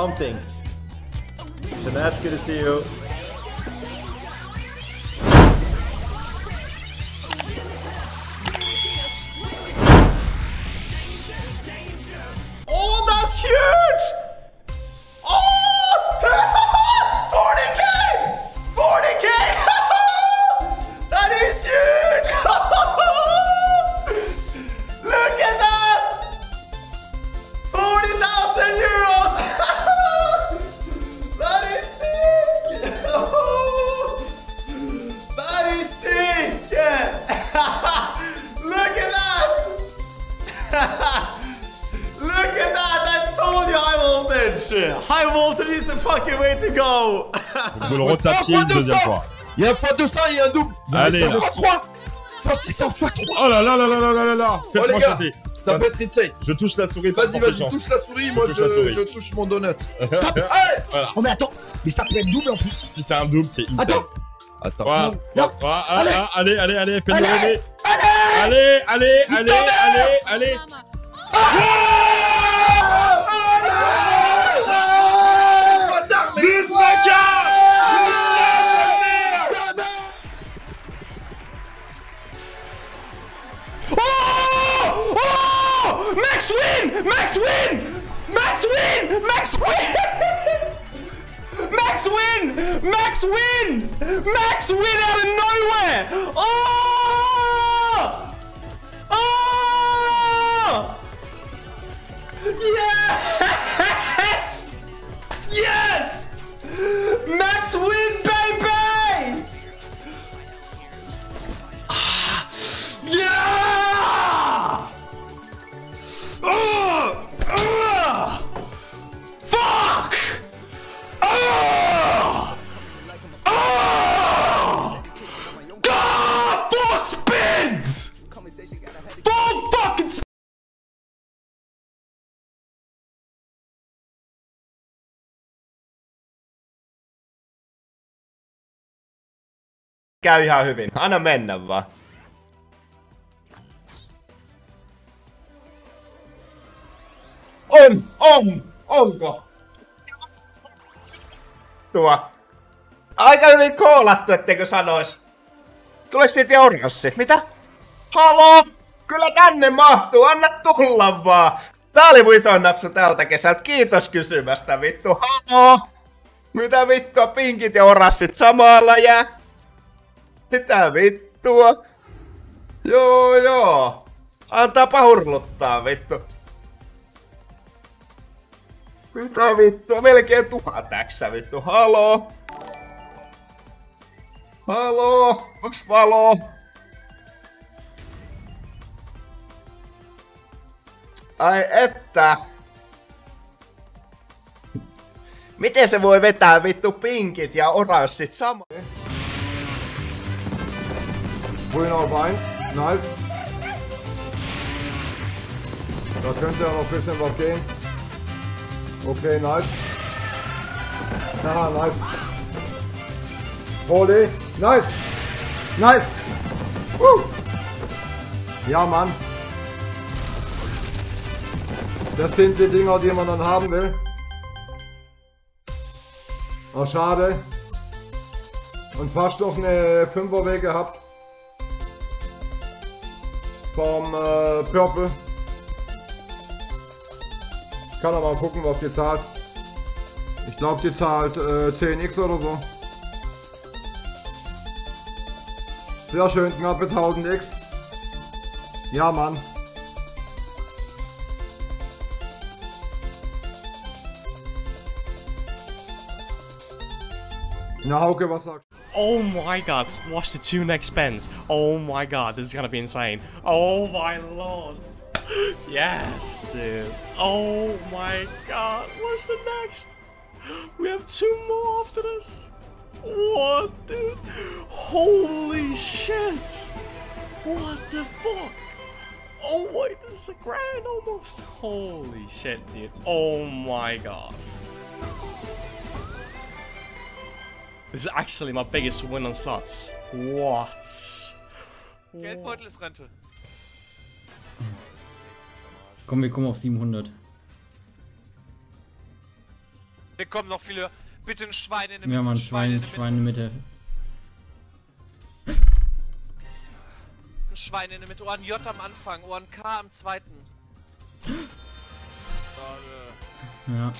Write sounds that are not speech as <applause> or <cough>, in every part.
something. Shanash, good to see you. <laughs> Look at that! I told high voltage! High voltage is the fucking way to go! <laughs> On peut le fois. Il y a un x200 et un double! Allez! x3! x600 x3! Oh là là là là là là là! Oh, Faites-moi oh! Ça, ça peut être insane. Je touche la souris. Vas-y, vas-y, touche la souris. Moi, je, touche, mon donut. <laughs> Stop. Allez. Oh, mais attends. Mais ça peut être double en plus. Si c'est un double, c'est insane. Attends. Attends. Allez. Allez, allez, allez, fais-le. Allez, allez, allez, allez, allez. Oh Oh Max win Max win Max win Max win. Max win Max win Max win out of nowhere. Oh Yes! Max win Käy ihan hyvin. Anna mennä vaan. On! On! Onko? Tuo. Aika hyvin koolattu, etteikö sanois. Tuleeko siitä oranssi? Mitä? Halo? Kyllä tänne mahtuu, anna tulla vaan. Tää oli mun isoin napsu tältä kesältä. Kiitos kysymästä, vittu. Halo? Mitä vittua, pinkit ja oranssit samalla jää? Mitä vittua? Joo joo. Antaapa hurluttaa vittu. Mitä vittua? Melkein tuhat tässä vittu. Halo? Halo? Onks valo? Ai että. Miten se voi vetää vittu pinkit ja oranssit sama? Grün auf 1, nice. Da könnte ja noch ein bisschen was gehen. Okay, nice. Ja, nice. Holy, nice. Nice. Woo. Ja, Mann. Das sind die Dinger, die man dann haben will. Oh, schade. Und fast noch eine 5er Weg gehabt. Vom äh, Purple. Kann aber mal gucken, was die zahlt. Ich glaube, die zahlt äh, 10x oder so. Sehr schön, knappe 1000x. Ja, Mann. Na, Hauke, was sagst? Oh my god, watch the two next spends. Oh my god, this is gonna be insane. Oh my lord. <gasps> Yes, dude. Oh my god, what's the next? We have two more after this. What, dude? Holy shit. What the fuck? Oh wait, this is a grand almost. Holy shit, dude. Oh my god. This is actually my biggest win on slots. What? Geldbeutel ist Rente. Komm, wir kommen auf 700. Wir kommen noch viele. Bitte ein Schwein in der Mitte. Ja, Mann, ein Schwein, in der Schwein in der Mitte. Ein Schwein in der Mitte. Oh, ein J am Anfang. Oh, ein K am zweiten. Ja.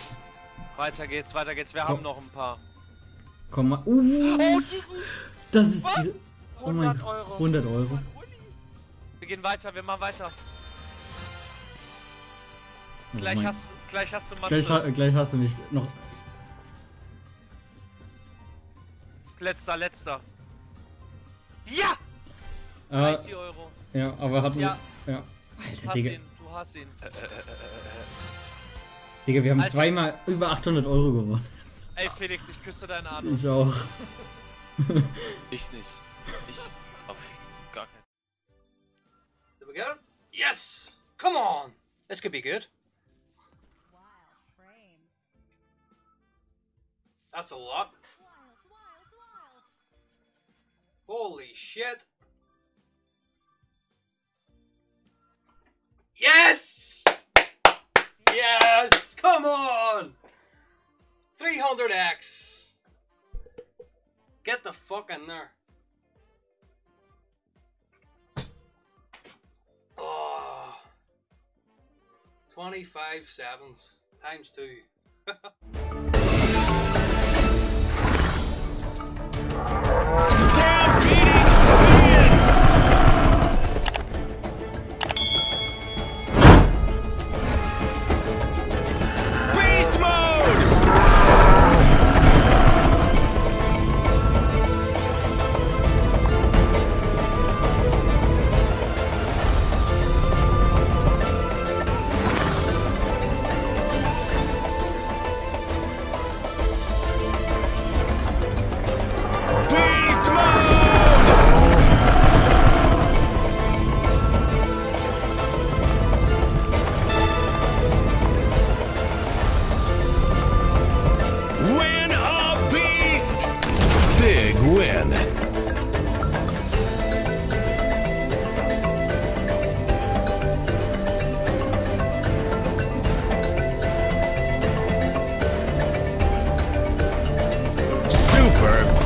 Weiter geht's, weiter geht's. Wir Komm. haben noch ein paar. Komm mal. Uh, das ist. Oh mein 100 Euro. 100 Euro. Wir gehen weiter, wir machen weiter. Oh Gleich mein- hast, gleich hast du gleich, Mathe. ha- gleich hast du mich noch. Letzter, letzter. Ja! Äh, 30 Euro. ja, aber hatten Ja. Ja. Du Alter, hast Digga. ihn, du hast ihn. Äh. Digga, wir haben Alter. zweimal über 800 Euro gewonnen. Ey Felix, ich küsse deinen Anus. Ich auch. <laughs> Ich nicht. Ich auf gar keinen Did we get him? Yes! Come on! This could be good. That's a lot. Holy shit. Yes! Yes! Come on! 300x! Get the fuck in there. Oh. 25 sevens times two. <laughs>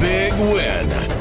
big win.